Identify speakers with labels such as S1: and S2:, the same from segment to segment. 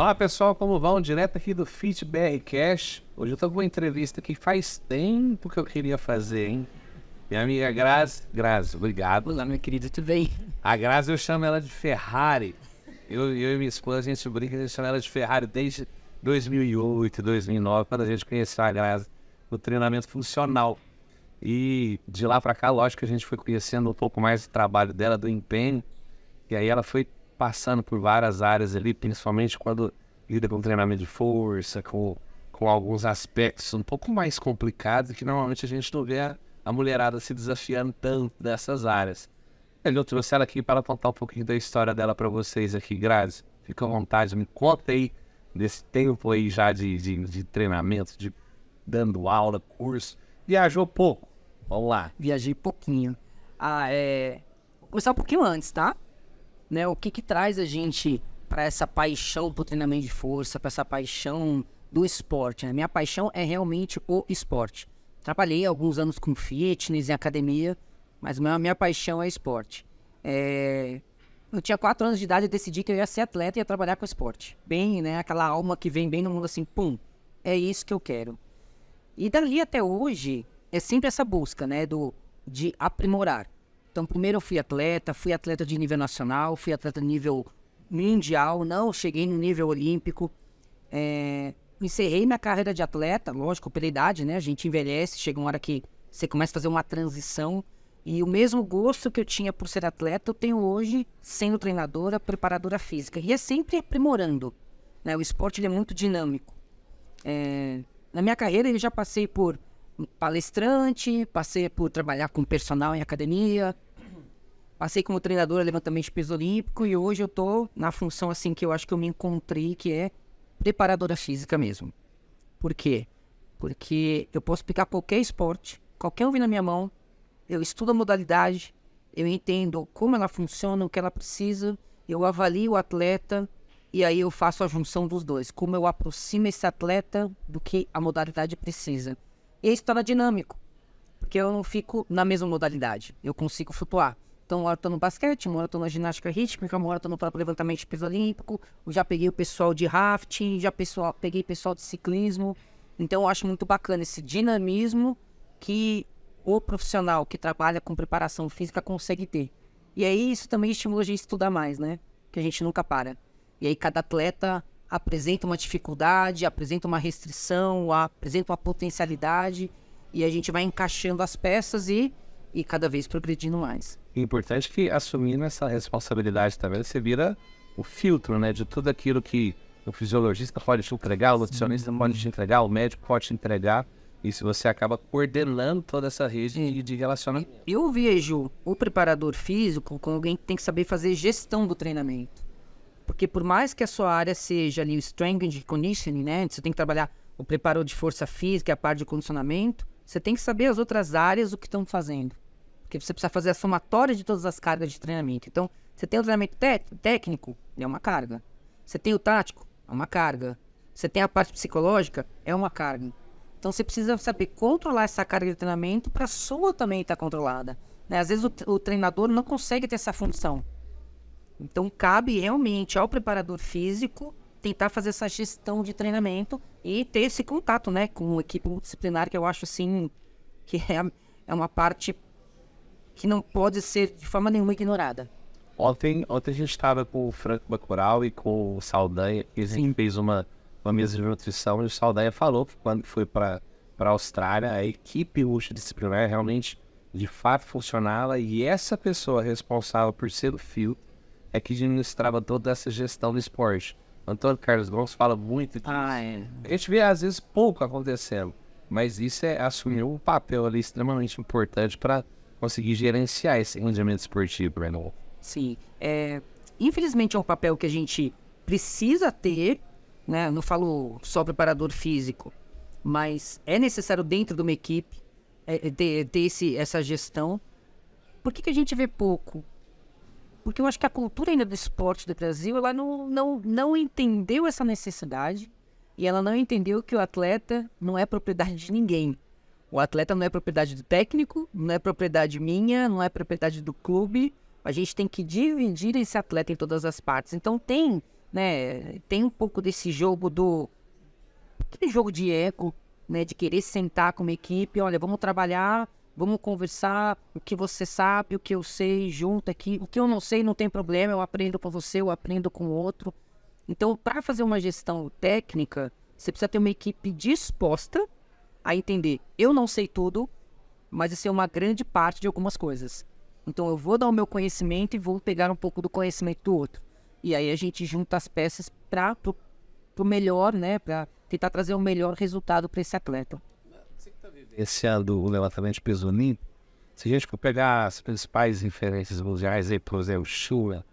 S1: Olá pessoal, como vão? Direto aqui do Fit BR Cash. Hoje eu tô com uma entrevista que faz tempo que eu queria fazer, hein? Minha amiga Grazi. Grazi, obrigado.
S2: Olá, meu querido, tudo bem?
S1: A Grazi eu chamo ela de Ferrari. Eu, eu e minha esposa, a gente brinca, a gente chama ela de Ferrari desde 2008, 2009, quando a gente conheceu a Grazi no treinamento funcional. E de lá pra cá, lógico que a gente foi conhecendo um pouco mais do trabalho dela, do empenho. E aí ela foi passando por várias áreas ali, principalmente quando lida com treinamento de força, com, com alguns aspectos um pouco mais complicados que normalmente a gente não vê a, a mulherada se desafiando tanto dessas áreas. Eu trouxe ela aqui para contar um pouquinho da história dela para vocês aqui, Grazi. Fica à vontade, me conta aí desse tempo aí já de, de, de treinamento, de dando aula, curso. Viajou pouco. Vamos lá.
S2: Viajei pouquinho. Ah, é. Vou começar um pouquinho antes, tá? Né, o que que traz a gente para essa paixão pro treinamento de força, para essa paixão do esporte, né? Minha paixão é realmente o esporte. Trabalhei alguns anos com fitness e academia, mas minha, minha paixão é esporte. É... Eu tinha quatro anos de idade e decidi que eu ia ser atleta e ia trabalhar com esporte. Bem, né? Aquela alma que vem bem no mundo assim, pum, é isso que eu quero. E dali até hoje, é sempre essa busca, né? Do, de aprimorar. Então, primeiro eu fui atleta, fui atleta de nível nacional, fui atleta de nível mundial, não cheguei no nível olímpico. É, encerrei minha carreira de atleta, lógico, pela idade, né? A gente envelhece, chega uma hora que você começa a fazer uma transição. E o mesmo gosto que eu tinha por ser atleta, eu tenho hoje sendo treinadora, preparadora física. E é sempre aprimorando. Né? O esporte é muito dinâmico. É, na minha carreira, eu já passei por palestrante, passei por trabalhar com personal em academia, passei como treinadora levantamento de peso olímpico e hoje eu tô na função assim que eu acho que eu me encontrei, que é preparadora física mesmo. Por quê? Porque eu posso explicar qualquer esporte, qualquer um vir na minha mão, eu estudo a modalidade, eu entendo como ela funciona, o que ela precisa, eu avalio o atleta e aí eu faço a junção dos dois, como eu aproximo esse atleta do que a modalidade precisa. E isso torna dinâmico, porque eu não fico na mesma modalidade, eu consigo flutuar. Então, uma hora eu tô no basquete, uma hora eu tô na ginástica rítmica, uma hora eu tô no próprio levantamento de peso olímpico, já peguei o pessoal de rafting, já pessoal, peguei pessoal de ciclismo. Então, eu acho muito bacana esse dinamismo que o profissional que trabalha com preparação física consegue ter. E aí, isso também estimula a gente a estudar mais, né? Que a gente nunca para. E aí, cada atleta apresenta uma dificuldade, apresenta uma restrição, apresenta uma potencialidade e a gente vai encaixando as peças e, e cada vez progredindo mais.
S1: É importante que assumindo essa responsabilidade também, você vira o filtro, né, de tudo aquilo que o fisiologista pode te entregar, o nutricionista pode te entregar, o médico pode te entregar. E se você acaba coordenando toda essa rede de, de relacionamento.
S2: Eu vejo o preparador físico como alguém que tem que saber fazer gestão do treinamento. Porque por mais que a sua área seja ali o strength and conditioning, né? Você tem que trabalhar o preparo de força física, a parte de condicionamento. Você tem que saber as outras áreas o que estão fazendo. Porque você precisa fazer a somatória de todas as cargas de treinamento. Então, você tem o treinamento técnico, é uma carga. Você tem o tático, é uma carga. Você tem a parte psicológica, é uma carga. Então, você precisa saber controlar essa carga de treinamento para a sua também estar tá controlada. Né? Às vezes, o, o treinador não consegue ter essa função. Então, cabe realmente ao preparador físico tentar fazer essa gestão de treinamento e ter esse contato, né, com a equipe multidisciplinar, que eu acho, assim, que é, é uma parte que não pode ser de forma nenhuma ignorada.
S1: Ontem, ontem a gente estava com o Franco Bacural e com o Saldanha, e a gente Sim. fez uma, uma mesa de nutrição, e o Saldanha falou que quando foi para a Austrália, a equipe multidisciplinar realmente, de fato, funcionava, e essa pessoa responsável por ser o fio é que administrava toda essa gestão do esporte. Antônio Carlos Gomes fala muito disso. Ah, é. A gente vê às vezes pouco acontecendo, mas isso é assumir um papel ali extremamente importante para conseguir gerenciar esse rendimento esportivo, Renault.
S2: Sim, é, infelizmente é um papel que a gente precisa ter, né? Não falo só preparador físico, mas é necessário dentro de uma equipe é, ter, ter esse, essa gestão. Por que, que a gente vê pouco? Porque eu acho que a cultura ainda do esporte do Brasil, ela não, não, não entendeu essa necessidade e ela não entendeu que o atleta não é propriedade de ninguém. O atleta não é propriedade do técnico, não é propriedade minha, não é propriedade do clube. A gente tem que dividir esse atleta em todas as partes. Então tem né? Tem um pouco desse jogo do. Aquele jogo de eco, né? De querer sentar com uma equipe, olha, vamos trabalhar, vamos conversar, o que você sabe, o que eu sei, junto aqui. O que eu não sei não tem problema, eu aprendo com você, eu aprendo com o outro. Então, para fazer uma gestão técnica, você precisa ter uma equipe disposta a entender. Eu não sei tudo, mas eu sei uma grande parte de algumas coisas. Então, eu vou dar o meu conhecimento e vou pegar um pouco do conhecimento do outro. E aí a gente junta as peças para o melhor, né? Para tentar trazer o melhor resultado para esse atleta.
S1: Esse ano do levantamento de peso limpo, se a gente for pegar as principais referências mundiais, aí, por exemplo, Schumer, o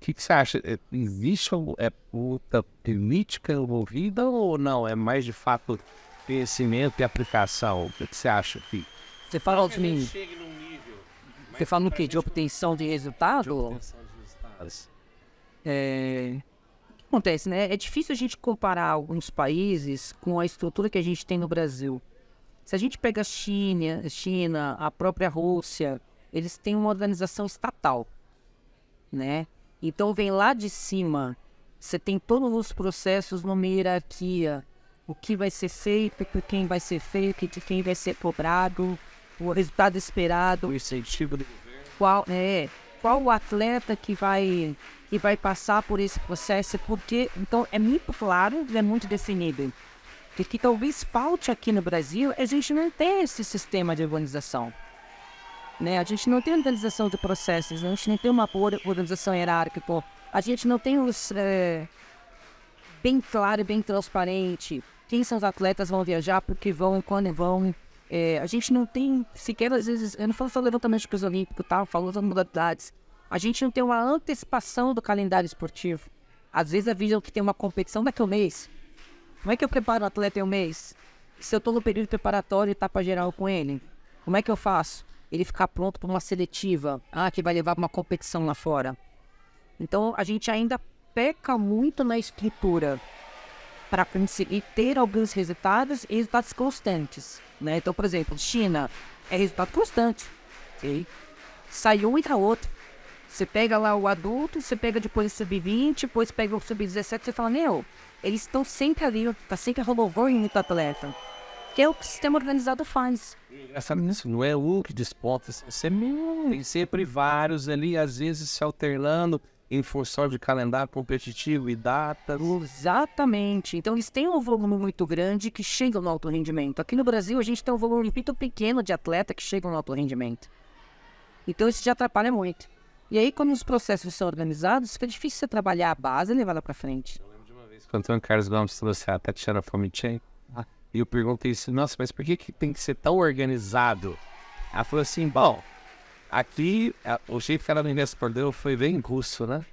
S1: que, que, você acha? É, existe é, muita política envolvida ou não? É mais de fato conhecimento e aplicação? O que, que você acha, Fih?
S2: Você fala de mim. Você fala no quê? De obtenção de resultado? De obtenção de resultados. É... O que acontece, né? É difícil a gente comparar alguns países com a estrutura que a gente tem no Brasil. Se a gente pega a China, China, a própria Rússia, eles têm uma organização estatal, né? Então vem lá de cima, você tem todos os processos numa hierarquia, o que vai ser feito, por quem vai ser feito, de quem vai ser cobrado, o resultado esperado,
S1: o incentivo do governo.
S2: Qual é? Qual o atleta que vai que vai passar por esse processo? Porque então é muito claro, é muito definido. O que talvez falte aqui no Brasil, a gente não tem esse sistema de organização. Né? A gente não tem organização de processos, a gente não tem uma organização hierárquica, a gente não tem os é, bem claro e bem transparente quem são os atletas vão viajar, porque vão, quando vão. É, a gente não tem sequer, às vezes, eu não falo só levantamento de peso olímpico, tá? Falo outras modalidades. A gente não tem uma antecipação do calendário esportivo. Às vezes avisam que tem uma competição daqui a um mês. Como é que eu preparo o atleta em um mês? Se eu estou no período preparatório e etapa geral com ele, como é que eu faço? Ele ficar pronto para uma seletiva, ah, que vai levar para uma competição lá fora. Então a gente ainda peca muito na estrutura para conseguir ter alguns resultados e resultados constantes. Né? Então, por exemplo, China é resultado constante. Okay? Sai um e entra outro. Você pega lá o adulto, você pega depois o sub-20, depois pega o sub-17, você fala, meu, eles estão sempre ali, tá sempre renovando muito atleta. Que é o que o sistema organizado faz.
S1: Nisso, não é um que desponta, você tem sempre vários ali, às vezes se alternando em função de calendário competitivo e data.
S2: Exatamente. Então eles têm um volume muito grande que chegam no alto rendimento. Aqui no Brasil a gente tem um volume muito pequeno de atleta que chegam no alto rendimento. Então isso já atrapalha muito. E aí, quando os processos são organizados, fica difícil você trabalhar a base e levar ela para frente.
S1: Eu lembro de uma vez quando o Antônio Carlos Gomes trouxe a Tatiana Fomichen, ah. e eu perguntei assim, nossa, mas por que, que tem que ser tão organizado? Ela falou assim, bom, Aqui, o jeito que ela me respondeu foi bem russo, né?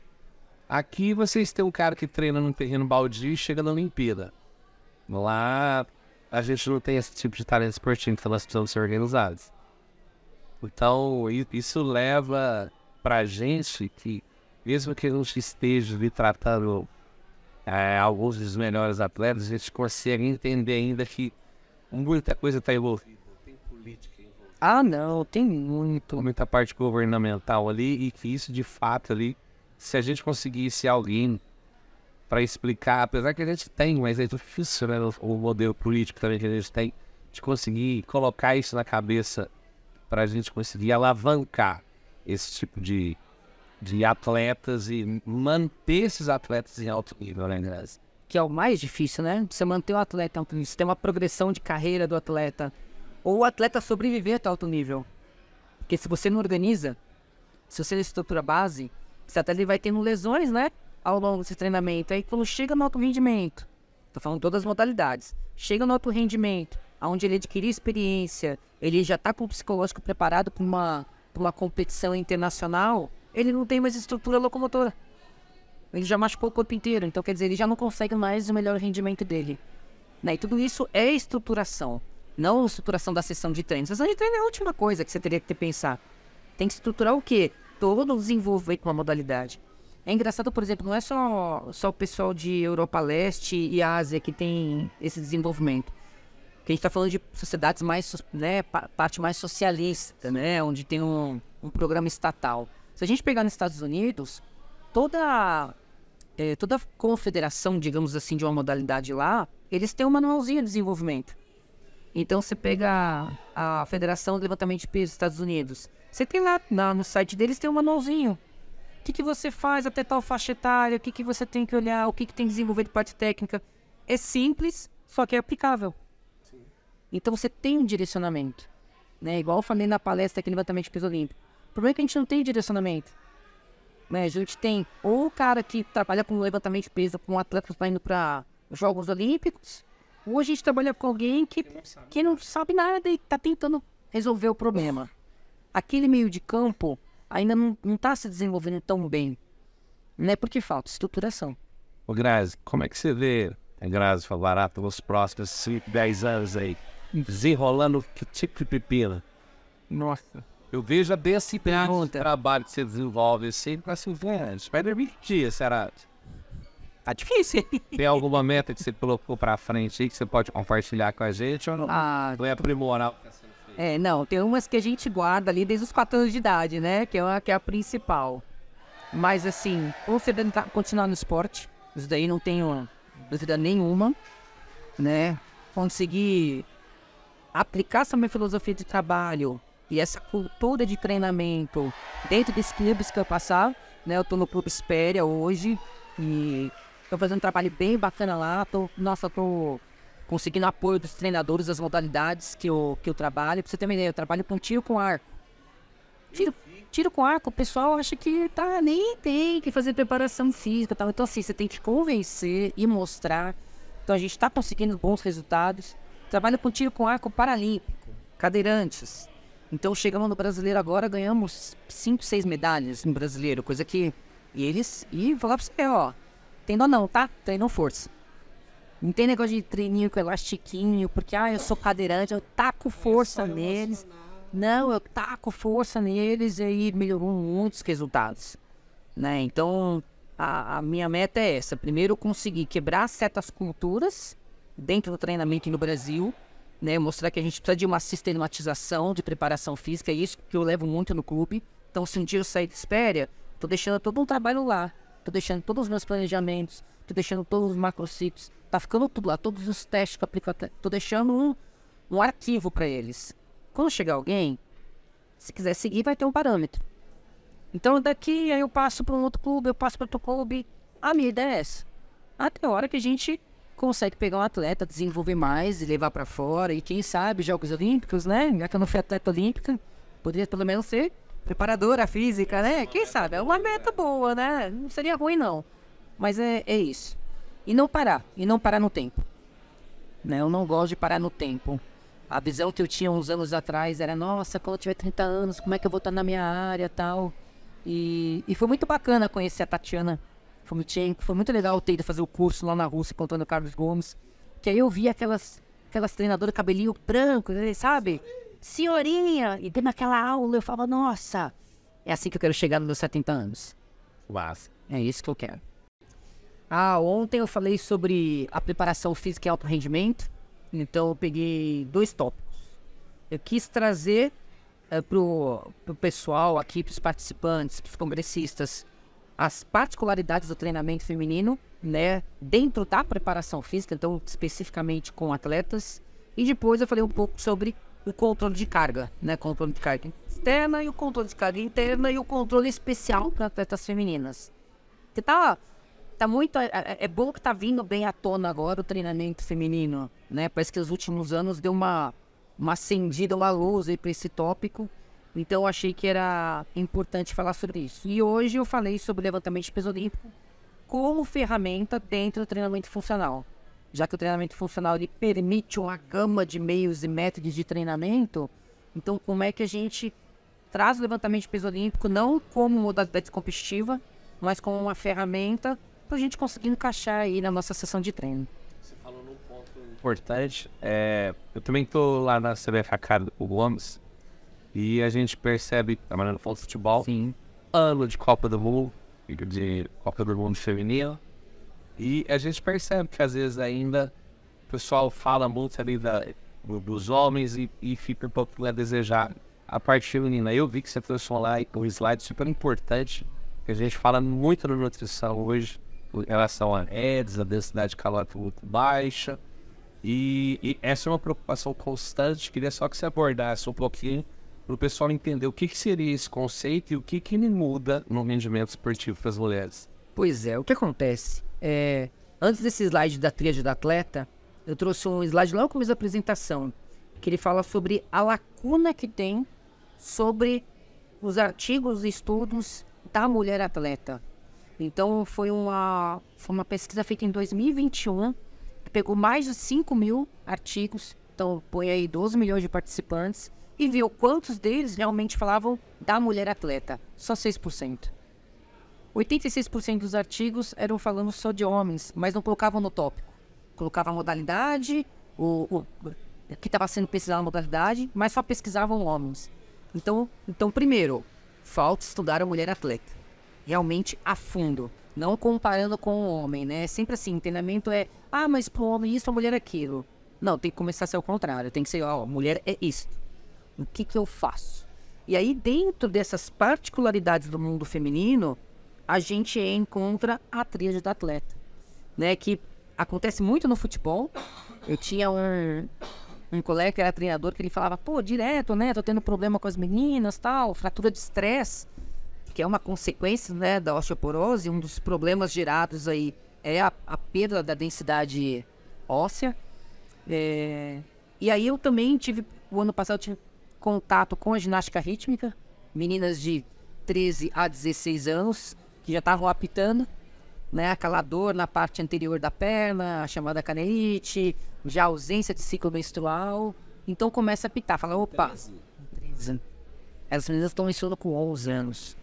S1: Aqui vocês têm um cara que treina num terreno baldio e chega na Olimpíada. Lá a gente não tem esse tipo de talento esportivo, então nós precisamos ser organizados. Então isso leva pra gente que, mesmo que a gente esteja ali tratando é, alguns dos melhores atletas, a gente consegue entender ainda que muita coisa está envolvida. Tem política
S2: ah, não, tem muito.
S1: Muita parte governamental ali e que isso de fato ali, se a gente conseguisse alguém para explicar, apesar que a gente tem, mas é difícil, né? O modelo político também que a gente tem, de conseguir colocar isso na cabeça para a gente conseguir alavancar esse tipo de, de atletas e manter esses atletas em alto nível, né, Grazi?
S2: Que é o mais difícil, né? Você manter o atleta em alto nível, você tem uma progressão de carreira do atleta ou o atleta sobreviver a alto nível. Porque se você não organiza, se você não estrutura base, esse atleta vai tendo lesões, né? Ao longo desse treinamento. Aí quando chega no alto rendimento, tô falando todas as modalidades, chega no alto rendimento, onde ele adquirir experiência, ele já tá com o psicológico preparado para uma, uma competição internacional, ele não tem mais estrutura locomotora. Ele já machucou o corpo inteiro, então quer dizer, ele já não consegue mais o melhor rendimento dele. Né? E tudo isso é estruturação. Não estruturação da sessão de treino. Sessão de treino é a última coisa que você teria que pensar. Tem que estruturar o quê? Todo o desenvolvimento com a modalidade. É engraçado, por exemplo, não é só, só o pessoal de Europa Leste e Ásia que tem esse desenvolvimento. Que a gente está falando de sociedades mais, né, parte mais socialista, né, onde tem um, um programa estatal. Se a gente pegar nos Estados Unidos, toda é, toda confederação, digamos assim, de uma modalidade lá, eles têm um manualzinho de desenvolvimento. Então você pega a, a Federação de Levantamento de Peso dos Estados Unidos. Você tem lá, no site deles tem um manualzinho. O que, que você faz até tal faixa etária? O que, que você tem que olhar? O que, que tem que desenvolver de parte técnica? É simples, só que é aplicável. Então você tem um direcionamento. Né? Igual eu falei na palestra aqui no levantamento de peso olímpico. O problema é que a gente não tem direcionamento. Né? A gente tem ou o cara que trabalha com levantamento de peso, com atletas que tá indo para Jogos Olímpicos, ou a gente trabalha com alguém que, que não sabe nada e está tentando resolver o problema. Aquele meio de campo ainda não está se desenvolvendo tão bem. Né? Porque falta estruturação.
S1: Ô Grazi, como é que você vê a Grazi Favarato nos próximos 5, 10 anos aí? Desenrolando que tipo de pepina?
S2: Nossa.
S1: Eu vejo a desse
S2: Pergunta.
S1: trabalho que você desenvolve sempre com a Silvana. Vai dormir que dia, será?
S2: Tá difícil.
S1: Tem alguma meta que você colocou pra frente aí que você pode compartilhar com a gente ou não?
S2: ah,
S1: Não é aprimorar o que tá sendo feito?
S2: É, não, tem umas que a gente guarda ali desde os 4 anos de idade, né? Que é, uma, que é a principal. Mas assim, ou você tentar continuar no esporte, isso daí não tenho dúvida nenhuma, né? Conseguir aplicar essa minha filosofia de trabalho e essa cultura de treinamento dentro dos clubes que eu passar, né? Eu tô no Clube Espéria hoje e tô fazendo um trabalho bem bacana lá, tô, nossa, tô conseguindo apoio dos treinadores das modalidades que eu, que eu trabalho. Pra você ter uma ideia, eu trabalho com tiro com arco. Tiro, tiro com arco, o pessoal acha que tá, nem tem que fazer preparação física tal. Então, assim, você tem que convencer e mostrar. Então, a gente tá conseguindo bons resultados. Trabalho com tiro com arco paralímpico, cadeirantes. Então, chegamos no brasileiro agora, ganhamos 5, 6 medalhas no brasileiro, coisa que. E eles. E falar pra você, ó. Tem dó não, tá? Treinam força. Não tem negócio de treininho com elastiquinho, porque ah, eu sou cadeirante, eu taco força neles. Não, eu taco força neles e aí melhorou muitos resultados. Né? Então, a, a minha meta é essa. Primeiro, conseguir quebrar certas culturas dentro do treinamento no Brasil, né? Mostrar que a gente precisa de uma sistematização de preparação física, é isso que eu levo muito no clube. Então, se um dia eu sair de espéria, tô deixando todo um trabalho lá. Tô deixando todos os meus planejamentos, tô deixando todos os macrociclos, tá ficando tudo lá, todos os testes que eu aplico, até- tô deixando um, um arquivo para eles. Quando chegar alguém, se quiser seguir, vai ter um parâmetro. Então daqui aí eu passo para um outro clube, eu passo para outro clube. A minha ideia é essa. Até a hora que a gente consegue pegar um atleta, desenvolver mais e levar para fora. E quem sabe Jogos Olímpicos, né? Já que eu não fui atleta olímpica, poderia pelo menos ser preparadora física, né? Quem sabe? É uma meta boa, né? Não seria ruim não. Mas é, é isso. E não parar. E não parar no tempo. Né? Eu não gosto de parar no tempo. A visão que eu tinha uns anos atrás era, nossa, quando eu tiver 30 anos, como é que eu vou estar na minha área tal. E, e foi muito bacana conhecer a Tatiana Fomitchenko. Foi muito legal ter ido fazer o curso lá na Rússia com o Carlos Gomes. Que aí eu vi aquelas, aquelas treinadoras cabelinho branco, né, sabe? Senhorinha! E dentro daquela aula eu falava, nossa, é assim que eu quero chegar nos meus 70 anos.
S1: Massa.
S2: É isso que eu quero. Ah, ontem eu falei sobre a preparação física e alto rendimento. Então eu peguei dois tópicos. Eu quis trazer eh, pro, pro pessoal aqui, pros participantes, pros congressistas, as particularidades do treinamento feminino, né, dentro da preparação física, então especificamente com atletas. E depois eu falei um pouco sobre o controle de carga, né, controle de carga externa e o controle de carga interna e o controle especial para atletas femininas. Que tá tá muito é, é- é bom que tá vindo bem à tona agora o treinamento feminino, né? Parece que os últimos anos deu uma uma acendida, uma luz aí para esse tópico. Então achei que era importante falar sobre isso. E hoje eu falei sobre levantamento de peso olímpico como ferramenta dentro do treinamento funcional. Já que o treinamento funcional ele permite uma gama de meios e métodos de treinamento, então como é que a gente traz o levantamento de peso olímpico não como modalidade competitiva, mas como uma ferramenta para a gente conseguir encaixar aí na nossa sessão de treino.
S1: Você falou num ponto importante. É, eu também tô lá na CBFK do Gomes e a gente percebe, trabalhando de futebol,
S2: Sim.
S1: ano de Copa do Mundo, de Copa do Mundo feminino, e a gente percebe que às vezes ainda o pessoal fala muito ali da, do- dos homens e, e fica um pouco a desejar a parte feminina. Eu vi que você trouxe um, lá, um slide super importante, que a gente fala muito da nutrição hoje, em relação a redes, a densidade calórica muito baixa. E, e, essa é uma preocupação constante. Queria só que você abordasse um pouquinho para o pessoal entender o que, que, seria esse conceito e o que, que ele muda no rendimento esportivo para as mulheres.
S2: Pois é, o que acontece? É, antes desse slide da tríade do atleta, eu trouxe um slide lá no começo da apresentação, que ele fala sobre a lacuna que tem sobre os artigos e estudos da mulher atleta. Então foi uma, foi uma pesquisa feita em 2021, que pegou mais de 5 mil artigos, então põe aí 12 milhões de participantes, e viu quantos deles realmente falavam da mulher atleta. Só 6%. 86% dos artigos eram falando só de homens, mas não colocavam no tópico. Colocavam a modalidade, o, o que estava sendo pesquisado a modalidade, mas só pesquisavam homens. Então, então primeiro, falta estudar a mulher atleta. Realmente a fundo. Não comparando com o homem, né? Sempre assim, treinamento é, ah, mas pro homem isso, a mulher aquilo. Não, tem que começar a ser o contrário. Tem que ser, ó, mulher é isso. O que que eu faço? E aí, dentro dessas particularidades do mundo feminino, a gente encontra a tríade da atleta, né? Que acontece muito no futebol. Eu tinha um, um colega que era treinador que ele falava, pô, direto, né? Tô tendo problema com as meninas, tal, fratura de estresse, que é uma consequência, né, da osteoporose. Um dos problemas gerados aí é a, a perda da densidade óssea. É... E aí eu também tive, o ano passado, eu tive contato com a ginástica rítmica, meninas de 13 a 16 anos, que já estavam apitando né, aquela dor na parte anterior da perna, a chamada canelite, já ausência de ciclo menstrual. Então começa a pitar, fala, opa, 13. Essas meninas estão menstruando com 11 anos.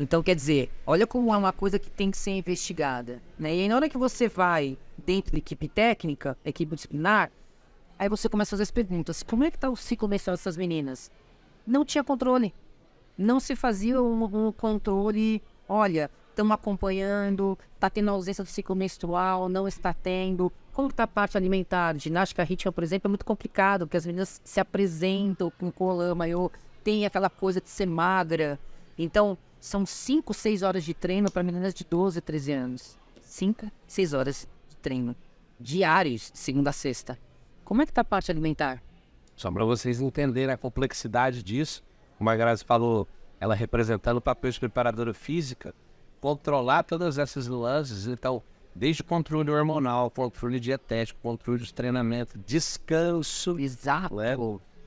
S2: Então, quer dizer, olha como é uma coisa que tem que ser investigada. Né? E aí, na hora que você vai dentro da equipe técnica, equipe disciplinar, aí você começa a fazer as perguntas. Como é que está o ciclo menstrual dessas meninas? Não tinha controle. Não se fazia um, um controle. Olha, estamos acompanhando, está tendo ausência do ciclo menstrual, não está tendo. Como está a parte alimentar? Ginástica rítmica, por exemplo, é muito complicado, porque as meninas se apresentam com colã maior, tem aquela coisa de ser magra. Então, são 5, 6 horas de treino para meninas de 12, 13 anos. 5, 6 horas de treino diários, segunda a sexta. Como é que está a parte alimentar?
S1: Só para vocês entenderem a complexidade disso, como a Grazi falou, ela representando o papel de preparadora física, controlar todas essas nuances. Então, desde controle hormonal, controle dietético, controle de treinamento, descanso.
S2: Exato.
S1: Né?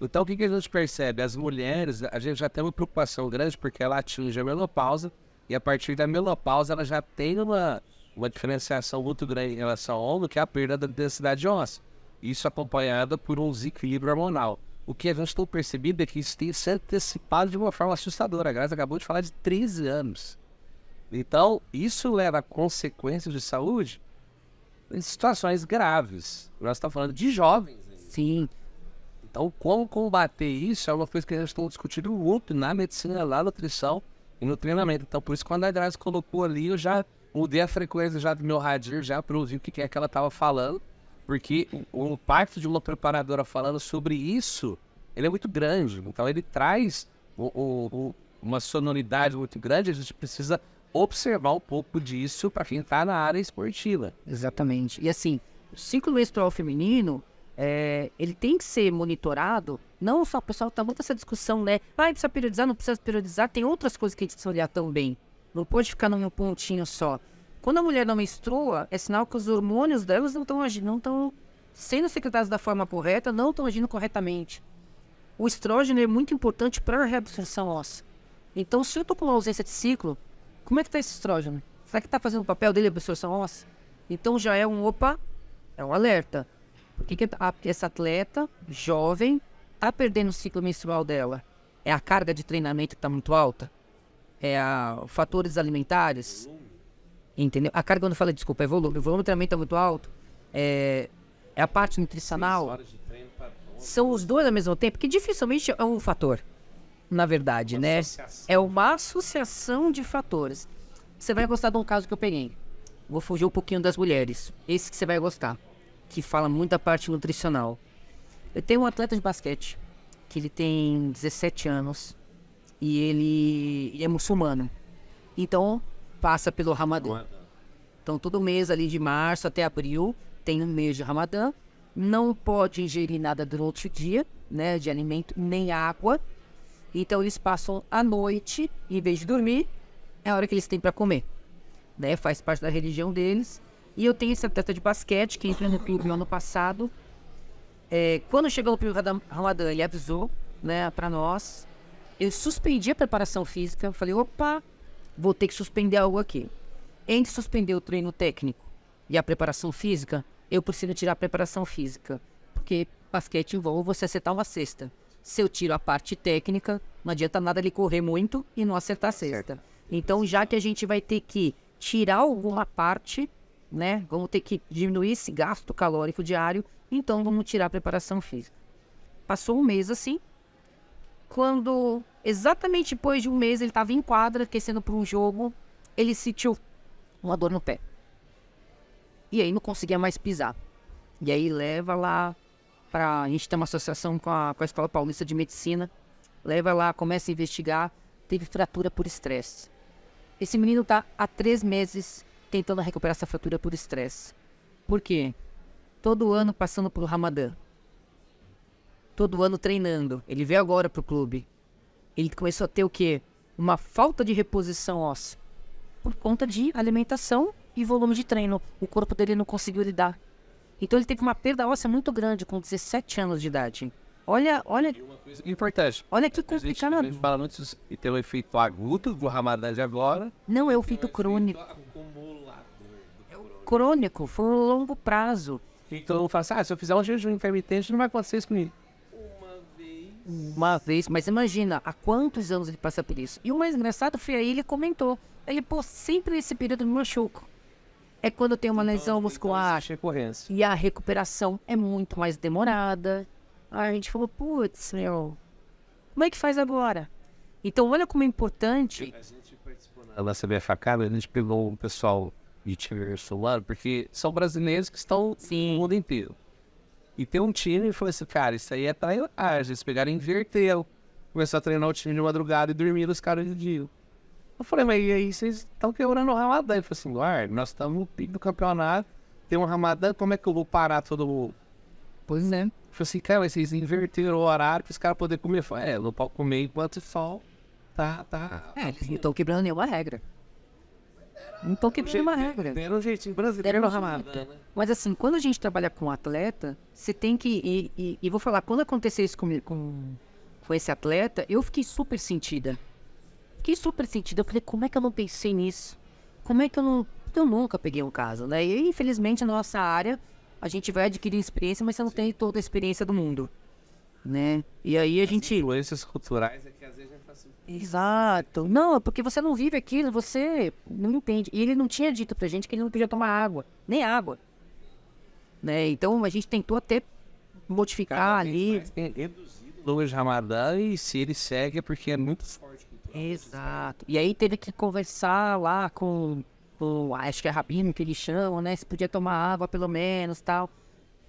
S1: Então, o que, que a gente percebe? As mulheres, a gente já tem uma preocupação grande porque ela atinge a menopausa e a partir da menopausa ela já tem uma, uma diferenciação muito grande em relação ao homem, que é a perda da densidade óssea. Isso acompanhada por um desequilíbrio hormonal. O que a gente tem percebido é que isso tem se antecipado de uma forma assustadora. A Graça acabou de falar de 13 anos. Então, isso leva a consequências de saúde em situações graves. Nós estamos falando de jovens.
S2: Sim.
S1: Então, como combater isso é uma coisa que a gente está discutindo muito na medicina, na nutrição e no treinamento. Então, por isso, quando a Grazi colocou ali, eu já mudei a frequência já do meu radinho, já para ouvir o que é que ela estava falando, porque o impacto de uma preparadora falando sobre isso, ele é muito grande. Então, ele traz o, o, uma sonoridade muito grande, a gente precisa observar um pouco disso para quem está na área esportiva.
S2: Exatamente. E assim, o ciclo menstrual feminino, é, ele tem que ser monitorado. Não só o pessoal está muito essa discussão, né? Ah, precisa periodizar, não precisa periodizar. Tem outras coisas que a gente precisa olhar também. Não pode ficar num pontinho só. Quando a mulher não menstrua, é sinal que os hormônios delas não estão agindo, não estão sendo secretados da forma correta, não estão agindo corretamente. O estrógeno é muito importante para a reabsorção óssea. Então, se eu estou com uma ausência de ciclo, como é que está esse estrógeno? Será que está fazendo o papel dele, a absorção óssea? Então já é um opa, é um alerta. Por que, que a, essa atleta jovem está perdendo o ciclo menstrual dela? É a carga de treinamento que está muito alta? É a fatores alimentares? Entendeu? A carga, quando fala, desculpa, é volume. O volume treinamento está muito alto. É, é a parte nutricional. São os dois ao mesmo tempo, que dificilmente é um fator na verdade, uma né? Associação. É uma associação de fatores. Você vai gostar de um caso que eu peguei. Vou fugir um pouquinho das mulheres. Esse que você vai gostar. Que fala muito da parte nutricional. Eu tenho um atleta de basquete. Que ele tem 17 anos. E ele, ele é muçulmano. Então, passa pelo Ramadã. Então, todo mês ali de março até abril tem um mês de Ramadã. Não pode ingerir nada durante o dia, né? De alimento, nem água. Então, eles passam a noite, em vez de dormir, é a hora que eles têm para comer. Né? Faz parte da religião deles. E eu tenho esse atleta de basquete que entrou no clube no ano passado. É, quando chegou o período Ramadã, ele avisou né, para nós. Eu suspendi a preparação física. Eu falei, opa, vou ter que suspender algo aqui. Entre suspender o treino técnico e a preparação física, eu preciso tirar a preparação física. Porque basquete envolve você acertar uma cesta. Se eu tiro a parte técnica, não adianta nada ele correr muito e não acertar a cesta. Então, já que a gente vai ter que tirar alguma parte, né? Vamos ter que diminuir esse gasto calórico diário, então vamos tirar a preparação física. Passou um mês assim. Quando exatamente depois de um mês ele estava em quadra, aquecendo para um jogo, ele sentiu uma dor no pé. E aí não conseguia mais pisar. E aí leva lá para a gente tem uma associação com a, com a Escola Paulista de Medicina. Leva lá, começa a investigar. Teve fratura por estresse. Esse menino tá há três meses tentando recuperar essa fratura por estresse. Por quê? Todo ano passando pelo Ramadã. Todo ano treinando. Ele veio agora pro clube. Ele começou a ter o quê? Uma falta de reposição óssea. Por conta de alimentação e volume de treino. O corpo dele não conseguiu lidar. Então ele teve uma perda óssea muito grande com 17 anos de idade. Olha, olha,
S1: E uma coisa importante.
S2: olha que
S1: gente, a
S2: complicado.
S1: gente fala muito e tem o efeito agudo do Ramadã de agora.
S2: Não é o efeito crônico. Crônico, foi um longo prazo.
S1: E todo mundo fala assim, ah, se eu fizer um jejum intermitente, não vai acontecer isso comigo.
S2: Uma vez, mas imagina, há quantos anos ele passa por isso? E o mais engraçado foi aí ele comentou. Ele, pô, sempre nesse período me machuco. É quando eu tenho uma lesão muscular
S1: Acha recorrência.
S2: e a recuperação é muito mais demorada. Aí a gente falou, putz, meu, como é que faz agora? Então olha como é importante.
S1: A gente participou na- CBF Academy, a gente pegou um pessoal de time venezuelano, porque são brasileiros que estão
S2: Sim.
S1: no mundo inteiro. E tem um time e falou assim, cara, isso aí é trairagem. Eles pegaram e inverteram. Começaram a treinar o time de madrugada e dormiram os caras de dia. Eu falei, mas e aí vocês estão quebrando o Ramadã? Ele falou assim, guarda, nós estamos no pico do campeonato, tem um Ramadã, como é que eu vou parar todo mundo?
S2: Pois é.
S1: Eu falei assim, cara, mas vocês inverteram o horário para os caras poderem comer. Eu falei, é, não pode comer enquanto sol tá, tá.
S2: É, eles não estão quebrando nenhuma regra. Estão quebrando nenhuma regra.
S1: Deram um jeitinho brasileiro
S2: Deram
S1: Ramadã,
S2: Ramadã.
S1: né?
S2: Mas assim, quando a gente trabalha com atleta, você tem que. E, e, e vou falar, quando aconteceu isso comigo, com, com esse atleta, eu fiquei super sentida. Fiquei super sentida. Eu falei, como é que eu não pensei nisso? Como é que eu não. Eu nunca peguei um caso, né? E infelizmente na nossa área, a gente vai adquirir experiência, mas você não tem toda a experiência do mundo. Né? E aí a gente.
S1: Influências culturais é que às vezes gente faz assim,
S2: Exato. Não, é porque você não vive aquilo, você não entende. E ele não tinha dito pra gente que ele não podia tomar água, nem água. Né? Então a gente tentou até modificar
S1: cada
S2: ali.
S1: tem reduzido o de Ramadã e se ele segue é porque é muito forte.
S2: Exato. E aí teve que conversar lá com, com acho que é rabino que eles chamam, né? Se podia tomar água pelo menos tal.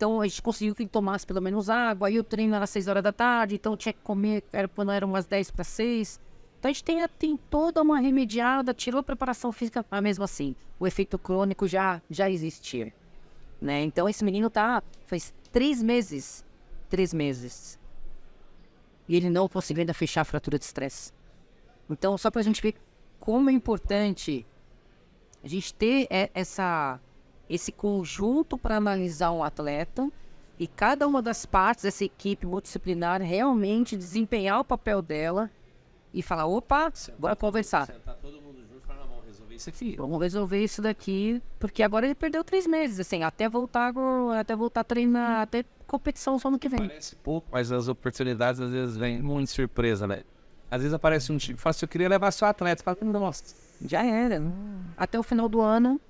S2: Então a gente conseguiu que ele tomasse pelo menos água. Aí o treino era às 6 horas da tarde, então tinha que comer, era quando eram umas 10 para 6. Então a gente tem, tem toda uma remediada, tirou a preparação física, mas mesmo assim, o efeito crônico já, já existia. Né? Então esse menino tá. Faz três meses. Três meses. E ele não conseguiu ainda fechar a fratura de estresse. Então, só pra gente ver como é importante a gente ter é, essa, esse conjunto para analisar um atleta e cada uma das partes dessa equipe multidisciplinar realmente desempenhar o papel dela e falar, opa, bora conversar.
S1: Sentar todo mundo junto e falar, não, vamos resolver isso aqui.
S2: Vamos resolver isso daqui, porque agora ele perdeu três meses, assim, até voltar, até voltar a treinar, até competição só no que vem.
S1: Parece pouco, mas as oportunidades às vezes vêm muito de surpresa, né? Às vezes aparece um time, fala assim, eu queria levar seu atleta. Fala, nossa,
S2: Já era. né? Até o final do ano,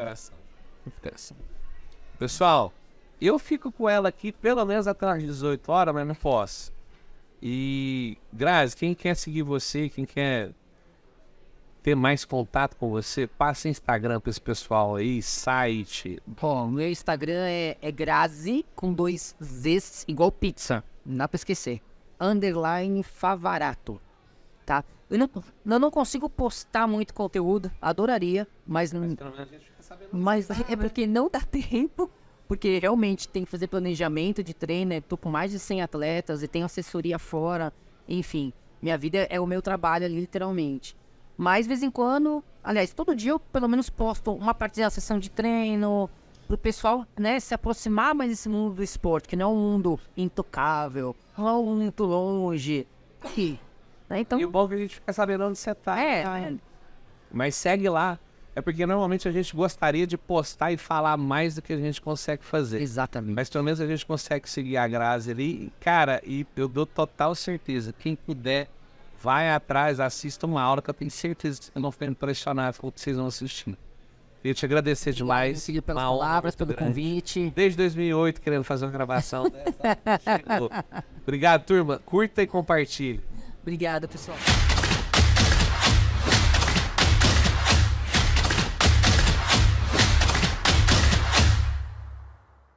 S1: recuperação. Recuperação. Pessoal, eu fico com ela aqui pelo menos até as 18 horas, mas não posso. E, Grazi, quem quer seguir você, quem quer ter mais contato com você, passa Instagram pra esse pessoal aí, site.
S2: Bom, meu Instagram é, é Grazi com dois Z's, igual pizza. Não dá pra esquecer. Underline Favarato. tá? Eu não, eu não consigo postar muito conteúdo, adoraria, mas não,
S1: Pelo menos a gente.
S2: Mas é porque não dá tempo, porque realmente tem que fazer planejamento de treino, eu tô com mais de 100 atletas e tenho assessoria fora, enfim, minha vida é o meu trabalho ali, literalmente. Mas de vez em quando, aliás, todo dia eu pelo menos posto uma parte da sessão de treino, pro pessoal, né, se aproximar mais desse mundo do esporte, que não é um mundo intocável, não é um mundo muito longe. E, né, então,
S1: E o bom é que a gente fica sabendo onde você tá.
S2: é,
S1: tá? Mas segue lá. É porque normalmente a gente gostaria de postar e falar mais do que a gente consegue fazer.
S2: exatamente.
S1: Mas pelo menos a gente consegue seguir a Grazi ali. Cara, e eu dou total certeza. Quem puder, vai atrás, assista uma aula que eu tenho certeza que eu não fico impressionado com o que vocês vão assistindo. Queria te agradecer demais.
S2: Seguir pelas
S1: Uma
S2: palavras, pelo
S1: grande.
S2: convite.
S1: Desde 2008 querendo fazer uma gravação dessa. Chegou. Obrigado, turma. Curta e compartilhe.
S2: Obrigado, pessoal.